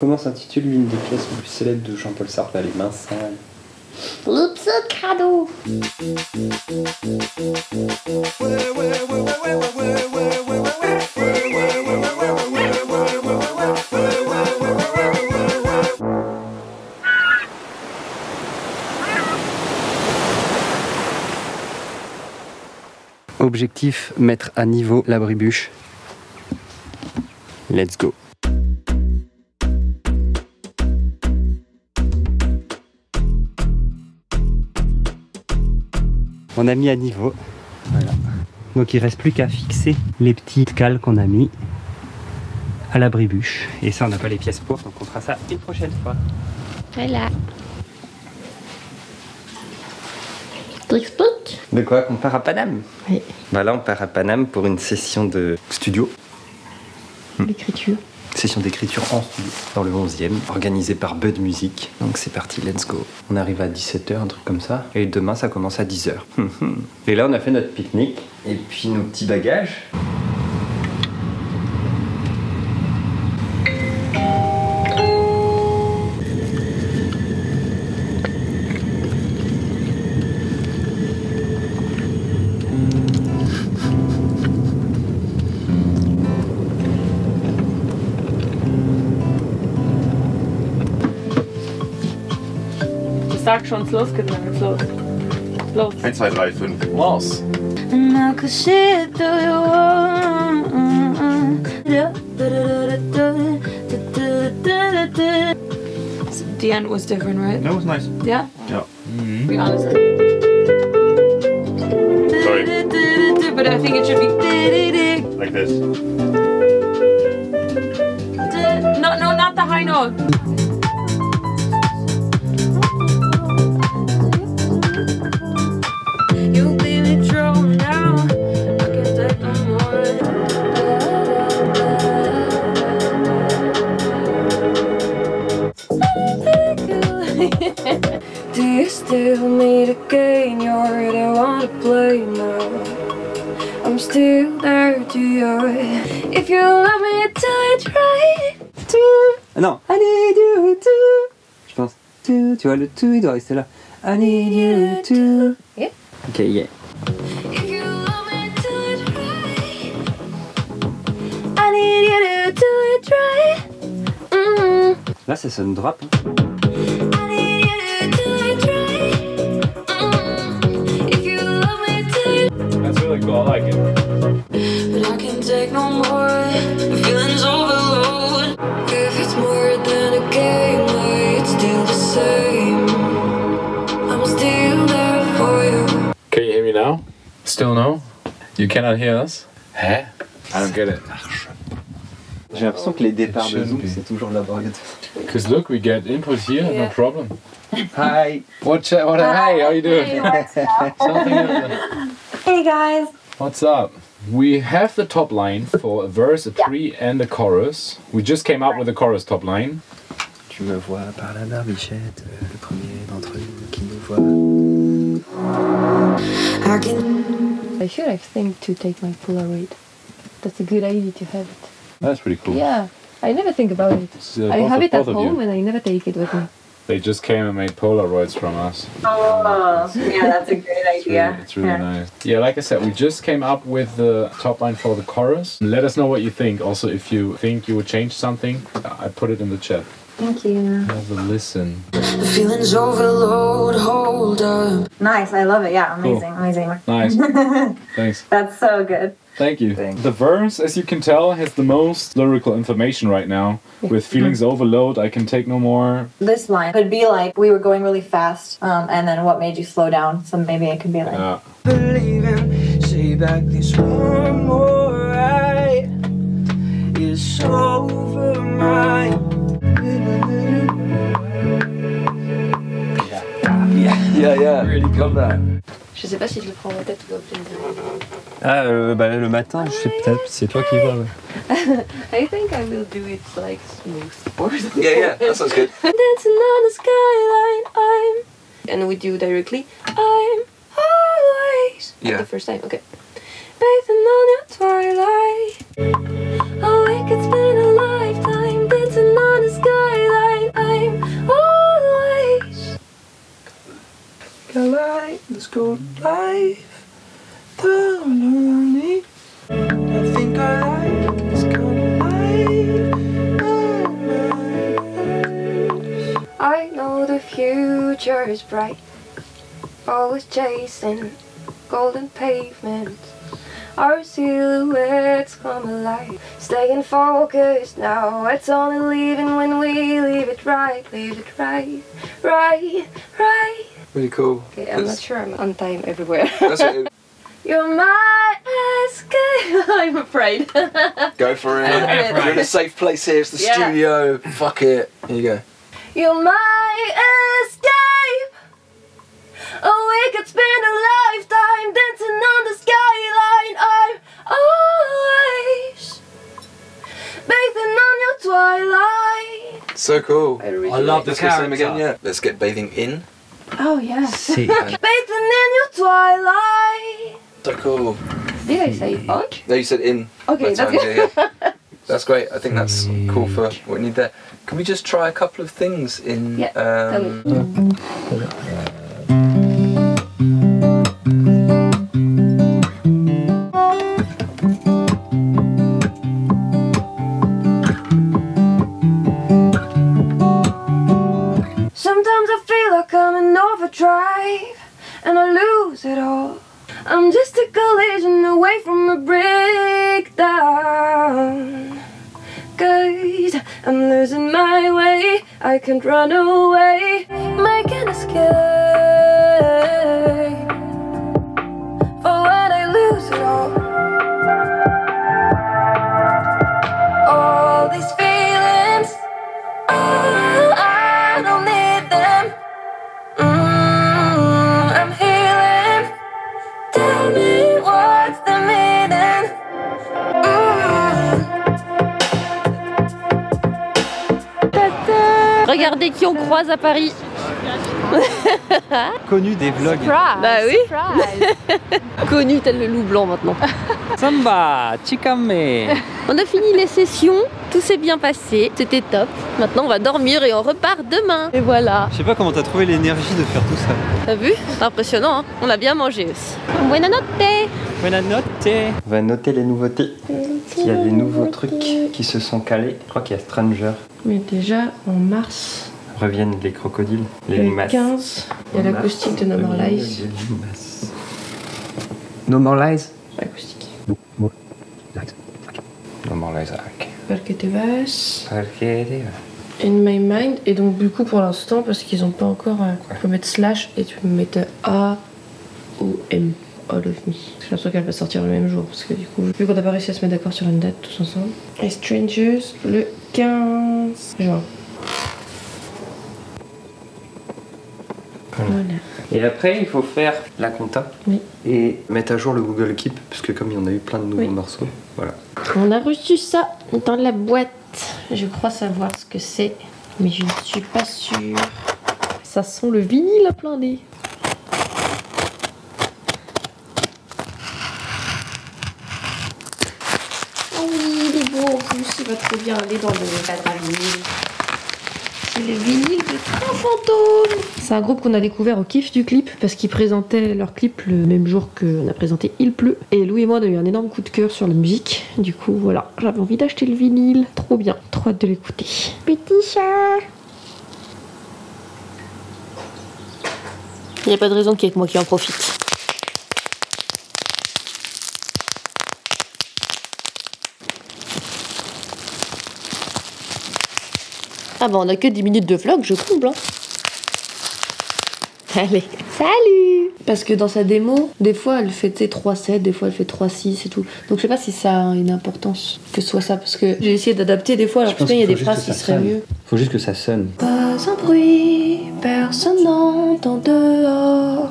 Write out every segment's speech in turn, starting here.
Comment s'intitule l'une des pièces les plus célèbres de Jean-Paul Sartre? Les mains sales. Oups, crado Objectif mettre à niveau l'abribuche. Let's go. On a mis à niveau. Voilà. Donc il reste plus qu'à fixer les petites cales qu'on a mis à l'abribuche. Et ça, on n'a pas les pièces pour, donc on fera ça une prochaine fois. Voilà. De quoi qu'on part à Paname Oui. Bah là, on part à Paname pour une session de studio. L'écriture. Session d'écriture en studio, dans le 11e, organisée par Bud Music. Donc c'est parti, let's go. On arrive à 17h, un truc comme ça. Et demain, ça commence à 10h. et là, on a fait notre pique-nique. Et puis nos petits bagages. Sag schon, es losgeht, dann geht's los. Los. 1, 2, 3, 5. Los! I could see it through your wall. So the end was different, right? That was nice. Yeah? Yeah. Mm-hmm. Be honest. Sorry. But I think it should be. Like this. No, no, not the high note. Still need a game? You're the one to play now. I'm still there to you. If you love me till it's right. Non, I need you to. Je pense. To, tu vois, le to, il doit rester là. I need you to. Yeah. Ok, yeah. If you love me till it's right. I need you to do it right. Là, ça sonne drop. hein. Really cool. I like it. But I can't take no more. The feelings overload. If it's more than a game, why it's still the same. I'm still there for you. Can you hear me now? Still no? You cannot hear us? Huh? I don't get it. J'ai l'impression que les départs de Zoom, c'est toujours laborieux. Because look, we get input here, no problem. Hi. What? Ch- what? Hey, how you doing? Something else. Hey guys What's up? We have the top line for a verse, a pre, and a chorus. We just came up with the chorus top line. Tu me vois par la barbichette, le premier d'entre nous qui nous voit. I can I should have think to take my Polaroid. That's a good idea to have it. That's pretty cool. Yeah, I never think about it. It's, I have it at both you. home and I never take it with me. They just came and made Polaroids from us. Oh, um, yeah, that's a great It's really, it's really nice. Yeah, like I said, we just came up with the top line for the chorus. Let us know what you think. Also, if you think you would change something, I put it in the chat. Thank you. Have a listen. The feelings overload, hold up. Nice, I love it. Yeah, amazing, amazing. Nice. Thanks. That's so good. Thank you. Thanks. The verse, as you can tell, has the most lyrical information right now. With feelings overload, I can take no more. This line could be like we were going really fast, um, and then what made you slow down? So maybe it could be like. Uh, believing. Say back this one more right. It's over mine. Yeah, yeah, really love that. Je sais pas si je le prends en tête ou au plaisir. Ah, euh, bah, le matin, je sais peut-être, c'est toi qui vois. ouais. I think I will do it like smooth or something. Yeah, yeah, that sounds good. Dancing on the skyline, I'm. And we do directly, I'm always. Yeah. The first time, okay. Bathing on your twilight. Oh, we could called life. The lonely. I think I like this kind of life. I know the future is bright. Always chasing golden pavements. Our silhouettes come alive. Staying focused now. It's only leaving when we leave it right. Leave it right, right, right. Really cool. Okay, I'm not sure I'm on time everywhere. You're my escape. I'm afraid. Go for it. You're in a safe place here. It's the Yeah. studio. Fuck it. Here you go. You're my escape. Oh, we could spend a lifetime dancing on the skyline. Bathing on your twilight. So cool. I really I love this. the Let's again. Yeah. Let's get bathing in. Oh yeah, C'est bathing in your twilight. So cool. Did I say on? No, you said in. Okay, that that's good. yeah, yeah. That's great. I think that's cool for what we need there. Can we just try a couple of things in? Yeah, Um, I'm in overdrive and I lose it all. I'm just a collision away from a breakdown. Cause I'm losing my way, I can't run away, make an escape. Regardez qui on croise à Paris. connu des vlogs. Bah oui. Connu tel le loup blanc maintenant. Samba, chikame. On a fini les sessions, tout s'est bien passé, c'était top. Maintenant on va dormir et on repart demain. Et voilà. Je sais pas comment t'as trouvé l'énergie de faire tout ça. T'as vu? C'est impressionnant, hein on a bien mangé aussi. Buena notte Buena notte. On va noter les nouveautés. Il y a des nouveaux trucs qui se sont calés. Je crois qu'il y a Stranger. Mais déjà, en mars, Reviennent les crocodiles, les le limaces. 15, il y a l'acoustique de No More Lies. Les limaces. No More Lies? Acoustique. No More Lies, ah, ok. Porque te vas. Ok, In My Mind. Et donc, du coup, pour l'instant, parce qu'ils ont pas encore. euh, tu peux mettre slash et tu peux mettre A ou M. All of Me. J'ai l'impression qu'elle va sortir le même jour. Parce que du coup, vu qu'on n'a pas réussi à se mettre d'accord sur une date tous ensemble. Et Strangers le 15 juin. Voilà. Et après, il faut faire la compta Oui. et mettre à jour le Google Keep, parce que comme il y en a eu plein de nouveaux Oui. morceaux, voilà. On a reçu ça dans la boîte. Je crois savoir ce que c'est, mais je ne suis pas sûre. Ça sent le vinyle à plein nez. Oh oui, il est beau en plus, il va trop bien aller dans le bazar vinyle. C'est le vinyle de Train Fantôme. C'est un groupe qu'on a découvert au kiff du clip parce qu'ils présentaient leur clip le même jour qu'on a présenté Il pleut. Et Louis et moi on a eu un énorme coup de cœur sur la musique. Du coup voilà, j'avais envie d'acheter le vinyle. Trop bien, trop hâte de l'écouter. Petit chat. Il n'y a pas de raison qu'il y ait que moi qui en profite. On a que 10 minutes de vlog, je comble. Hein. Allez, salut Parce que dans sa démo, des fois elle fait 3-7, des fois elle fait 3-6 et tout. Donc je sais pas si ça a une importance que ce soit ça. Parce que j'ai essayé d'adapter des fois, alors putain il y a des phrases qui seraient mieux. Faut juste que ça sonne. Pas un bruit, personne n'entend dehors.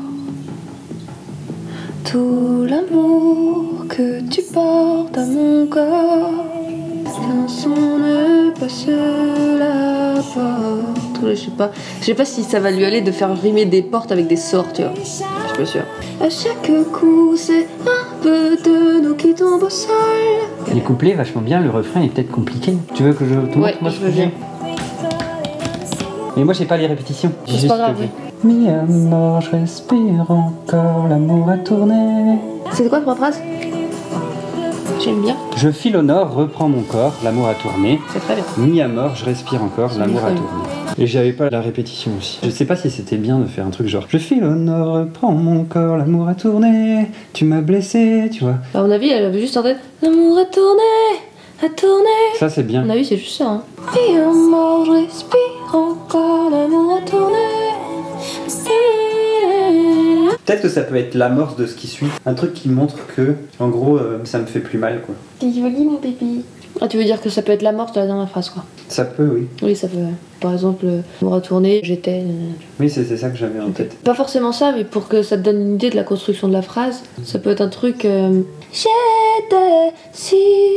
Tout l'amour que tu portes à mon corps. Qu'un son ne passe. Je sais pas. Je sais pas si ça va lui aller de faire rimer des portes avec des sorts, tu vois. Je suis pas sûre. À chaque coup, c'est un peu de nous qui tombe au sol. Les couplets, vachement bien, le refrain est peut-être compliqué. Tu veux que je te Ouais, je veux bien. Mais moi, j'ai pas les répétitions. J'ai C'est juste pas grave, le- Mi amor, je respire encore, l'amour a tourné. C'est quoi pour phrase? J'aime bien. Je file au nord, reprends mon corps, l'amour a tourné. C'est très bien. Mi à mort, je respire encore, l'amour a tourné. Et j'avais pas la répétition aussi. Je sais pas si c'était bien de faire un truc genre Je file au nord, reprends mon corps, l'amour a tourné. Tu m'as blessé, tu vois. À mon avis, elle avait juste en tête L'amour a tourné, a tourné. Ça, c'est À bien. mon avis, c'est juste ça. Hein. Mort, je respire encore, l'amour a tourné. Peut-être que ça peut être l'amorce de ce qui suit. Un truc qui montre que, en gros, euh, ça me fait plus mal, quoi. T'es joli, mon bébé. Ah, tu veux dire que ça peut être l'amorce de la dernière phrase, quoi. Ça peut, oui. Oui, ça peut. Par exemple, a tourné, j'étais. euh, Oui, c'était ça que j'avais en tête. Pas forcément ça, mais pour que ça te donne une idée de la construction de la phrase, ça peut être un truc. euh, J'étais si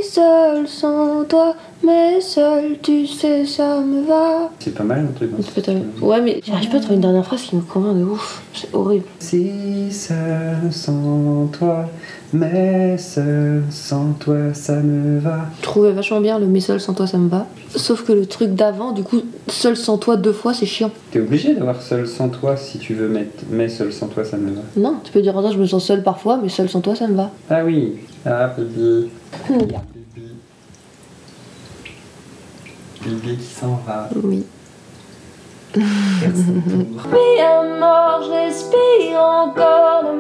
seule sans toi, mais seule, tu sais, ça me va. C'est pas mal, un truc. peut être- Ouais, mais j'arrive pas à trouver une dernière phrase qui me convainc de ouf. C'est horrible. Si seul sans toi, mais seul sans toi, ça me va. Je trouvais vachement bien le mais seul sans toi ça me va. Sauf que le truc d'avant, du coup, seul sans toi deux fois, c'est chiant. T'es obligé d'avoir seul sans toi si tu veux mettre mais seul sans toi, ça me va. Non, tu peux dire attends, je me sens seul parfois, mais seul sans toi ça me va. Ah oui. Ah, Bibi. Bibi. Bibi qui s'en va. Oui. Mais à mort, je respire encore le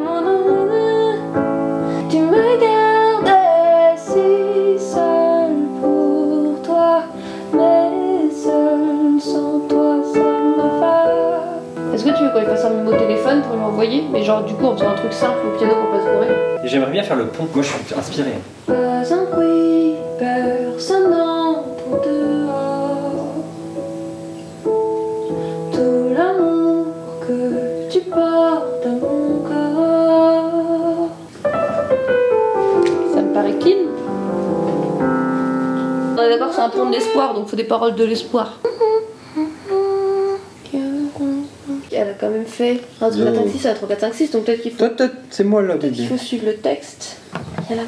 genre, du coup, en faisant un truc simple au piano pour pas se bourrer J'aimerais bien faire le pont. Moi, je suis inspiré. Pas un bruit, personne dehors. Tout l'amour que tu portes à mon corps. Ça me paraît clean. On est d'accord, c'est un pont de l'espoir, donc faut des paroles de l'espoir. Quand même fait 1, 2, 3, 4, 5, 6, elle a 3, 4, 5, 6, donc peut-être qu'il faut, Toi, toi, c'est moi là, bébé. faut suivre le texte. Il a là,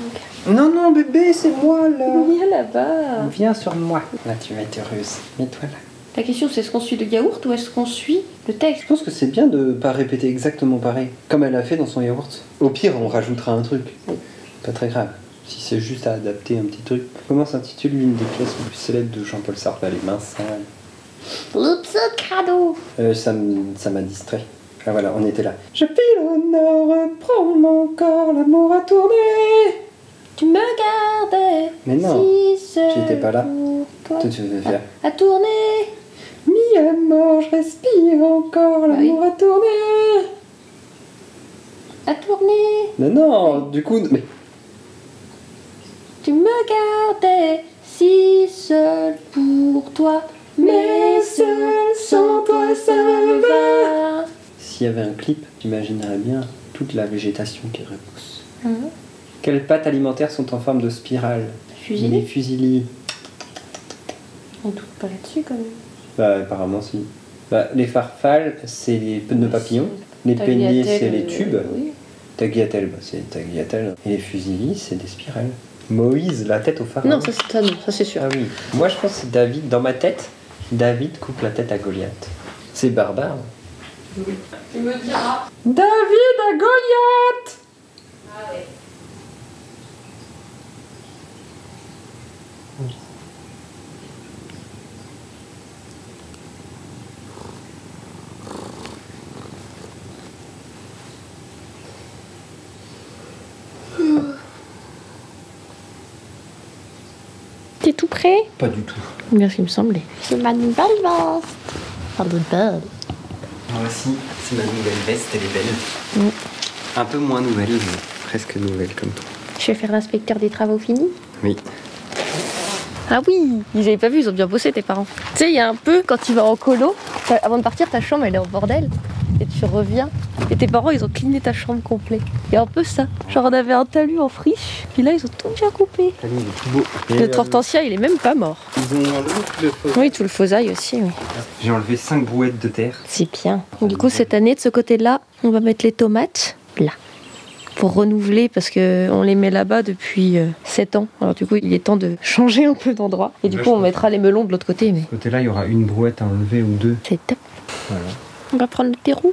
mon Non, non, bébé, c'est moi là. Il a là-bas. Viens sur moi. Là, tu vas être heureuse. Mets-toi là. La question c'est est-ce qu'on suit le yaourt ou est-ce qu'on suit le texte Je pense que c'est bien de pas répéter exactement pareil, comme elle a fait dans son yaourt. Au pire, on rajoutera un truc. Pas très grave. Si c'est juste à adapter un petit truc. Comment s'intitule l'une des pièces les plus célèbres de Jean-Paul Sartre, là, les mains sales Oups, crado Euh, ça m- ça m'a distrait. Ah voilà, on était là. Je file au nord, prends mon corps, l'amour a tourné. Tu me gardais Mais non, si seul j'étais pas là. toi. toi tu veux faire. À tourner. Mi à mort, je respire encore, l'amour a tourné. À tourner. Non, non, du coup, mais Tu me gardais si seul pour toi, mais seul sans toi ça va. s'il y avait un clip, t'imaginerais bien toute la végétation qui repousse. Mhm. Quelles pâtes alimentaires sont en forme de spirale? Les fusillis. On doute pas là-dessus quand même. Bah, apparemment, si. Bah, les farfales, c'est les pneus papillons. Les peignets, c'est les tubes. Oui. Tagliatelle, bah, c'est tagliatelle. Et les fusillis, c'est des spirales. Moïse, la tête au pharaon. Non, ça c'est ça, non, ça c'est sûr. Ah oui. Moi, je pense que c'est David, dans ma tête, David coupe la tête à Goliath. C'est barbare. Tu me diras. David à Goliath T'es tout prêt Pas du tout. Bien ce qu'il me semblait. C'est ma nouvelle veste. Pas de belle. Voici, c'est ma nouvelle veste, elle est belle. Mm. Un peu moins nouvelle, mais presque nouvelle comme toi. Je vais faire l'inspecteur des travaux finis. Oui. Ah oui, ils avaient pas vu, ils ont bien bossé tes parents. Tu sais, il y a un peu quand tu vas en colo, avant de partir, ta chambre elle est en bordel et tu reviens et tes parents ils ont cleané ta chambre complète. Il y a un peu ça. Genre on avait un talus en friche, puis là ils ont tout bien coupé. Salut, il est tout beau. Et, Notre euh, hortensia il est même pas mort. Ils ont enlevé tout le feu. Oui, tout le fausail aussi, oui. J'ai enlevé 5 brouettes de terre. C'est bien. Du coup, cette année, de ce côté-là, on va mettre les tomates là. pour renouveler parce que on les met là-bas depuis 7 ans. Alors du coup, il est temps de changer un peu d'endroit. Et du coup, on mettra les melons de l'autre côté, mais De ce côté-là, il y aura une brouette à enlever ou deux. c'est top. Voilà. On va prendre le terreau.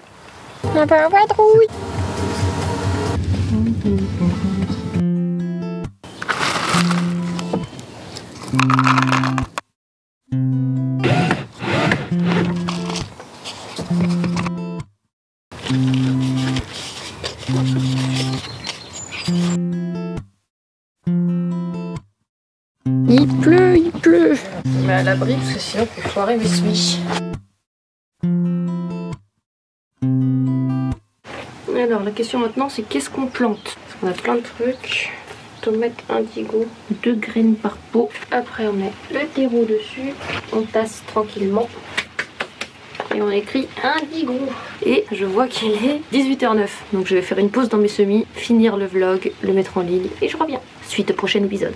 On va pas de rouille. Il pleut, il pleut. Je me mets à l'abri parce que sinon je peux foirer mes semis. Maintenant c'est qu'est-ce qu'on plante? Parce qu'on a plein de trucs. Tomates indigo, deux graines par pot. Après on met le terreau dessus, on tasse tranquillement. Et on écrit indigo. Et je vois qu'il est 18h09. Donc je vais faire une pause dans mes semis, finir le vlog, le mettre en ligne et je reviens. Suite au prochain épisode.